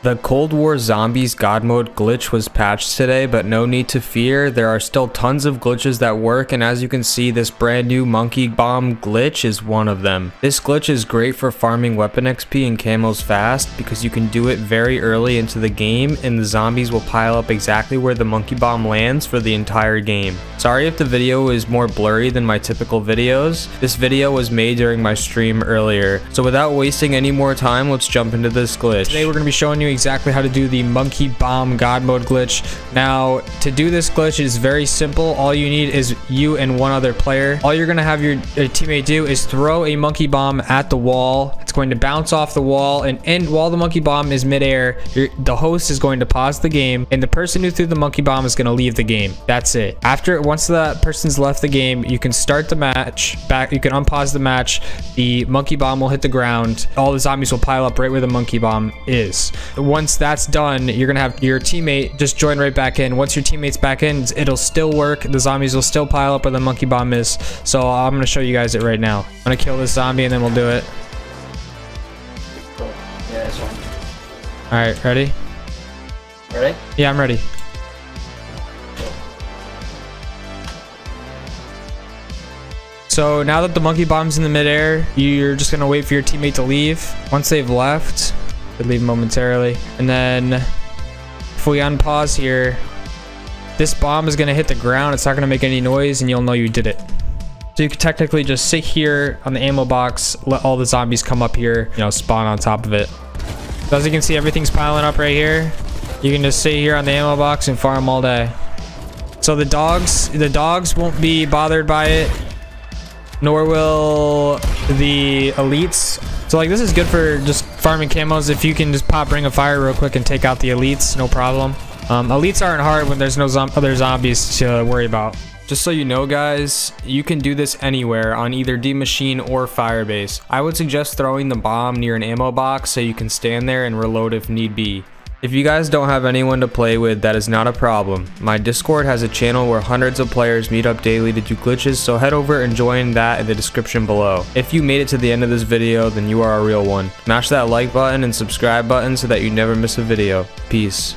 The Cold War Zombies God Mode glitch was patched today, but no need to fear, there are still tons of glitches that work, and as you can see, this brand new Monkey Bomb glitch is one of them. This glitch is great for farming weapon XP and camos fast, because you can do it very early into the game, and the zombies will pile up exactly where the Monkey Bomb lands for the entire game. Sorry if the video is more blurry than my typical videos, this video was made during my stream earlier, so without wasting any more time, let's jump into this glitch. Today we're going to be showing you exactly how to do the monkey bomb god mode glitch. Now, to do this glitch is very simple. All you need is you and one other player. All you're going to have your, your teammate do is throw a monkey bomb at the wall. Going to bounce off the wall and end while the monkey bomb is midair. the host is going to pause the game and the person who threw the monkey bomb is going to leave the game. That's it. After once that person's left the game, you can start the match back. You can unpause the match. The monkey bomb will hit the ground. All the zombies will pile up right where the monkey bomb is once that's done, you're gonna have your teammate just join right back in. Once your teammate's back in, it'll still work. The zombies will still pile up where the monkey bomb is. So I'm gonna show you guys it right now. I'm gonna kill this zombie and then we'll do it. All right, ready? Ready? Yeah, I'm ready. So now that the monkey bomb's in the midair, you're just gonna wait for your teammate to leave. Once they've left, they leave momentarily. And then if we unpause here, this bomb is going to hit the ground. It's not going to make any noise and you'll know you did it. So you could technically just sit here on the ammo box, let all the zombies come up here, you know, spawn on top of it. So as you can see, everything's piling up right here. You can just sit here on the ammo box and farm all day. So the dogs, the dogs won't be bothered by it, nor will the elites. So like this is good for just farming camos. If you can just pop Ring of Fire real quick and take out the elites, no problem. Um, elites aren't hard when there's no zom other zombies to worry about. Just so you know guys, you can do this anywhere on either Die Maschine or Firebase. I would suggest throwing the bomb near an ammo box so you can stand there and reload if need be. If you guys don't have anyone to play with, that is not a problem. My Discord has a channel where hundreds of players meet up daily to do glitches, so head over and join that in the description below. If you made it to the end of this video, then you are a real one. Smash that like button and subscribe button so that you never miss a video. Peace.